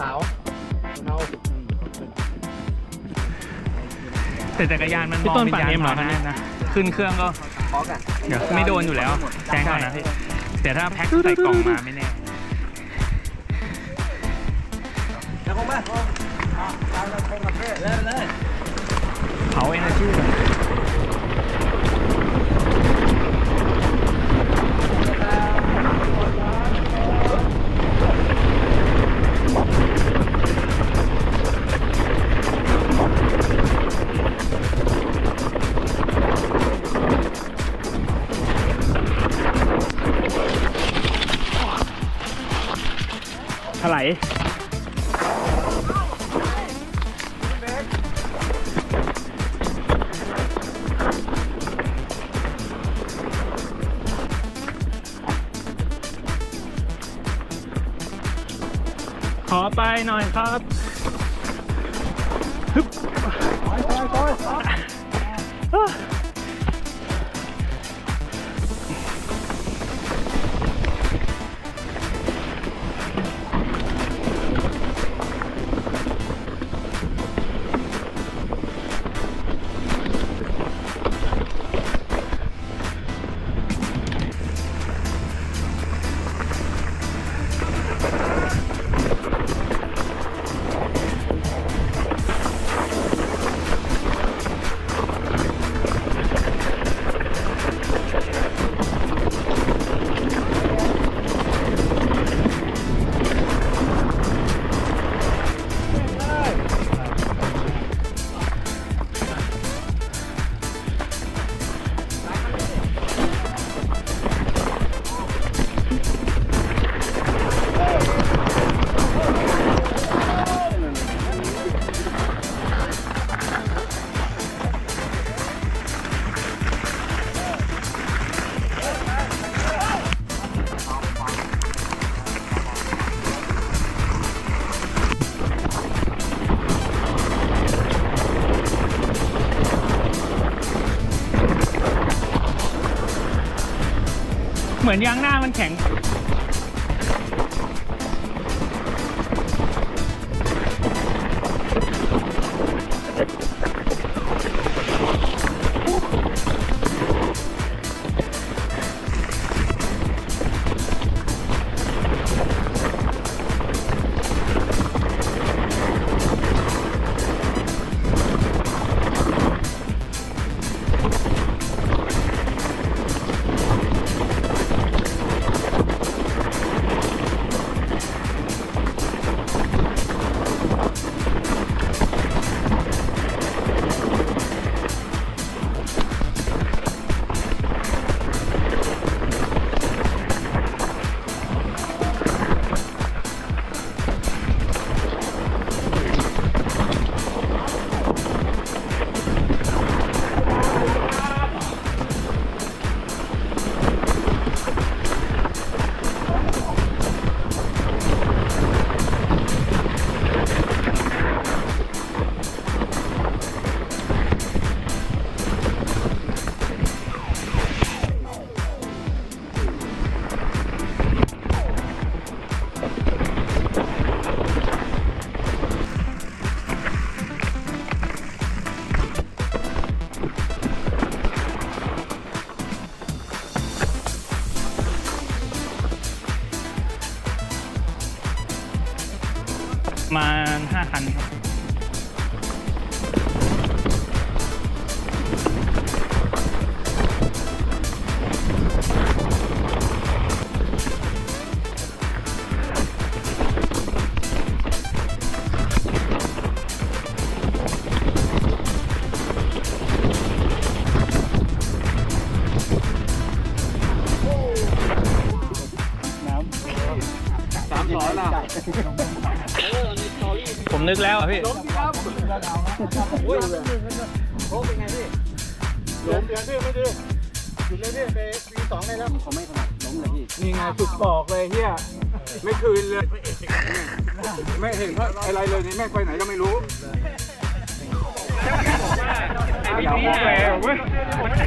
ขาวเนาแต่จักรยานมันมพี่องต้นวิญปั่นญาณเอ็มเหรอมาคันนะนี้นะขึ้นเครื่องก็พอกอะเดี๋ยวไม่โดนอยู่แล้วแจ้งก่อนนะพี่แต่ถ้าแพ็คใส่กล่องมาไม่แน่แล้วผมมาตามเราคงกับเพื่อนเลยเลย ขอไปหน่อยครับฮึบอะ เหมือนยางหน้ามันแข็ง มาณห้าคันครับ นึกแล้วอะพี่ ล้มพี่ครับโอ้ยโเป็นไงพี่ล้มเดือนพี่ไม่ดีหยุดเลยพี่ไปปีสองได้แล้วเขาไม่ถนัดล้มเลยพี่นี่ไงฝึกบอกเลยเฮียไม่คืนเลย ไม่เห็นเพราะอะไรเลยนี่แม่งไปไหนก็ไม่รู้ไอ้พี่นี่แหละเว้ยมันเ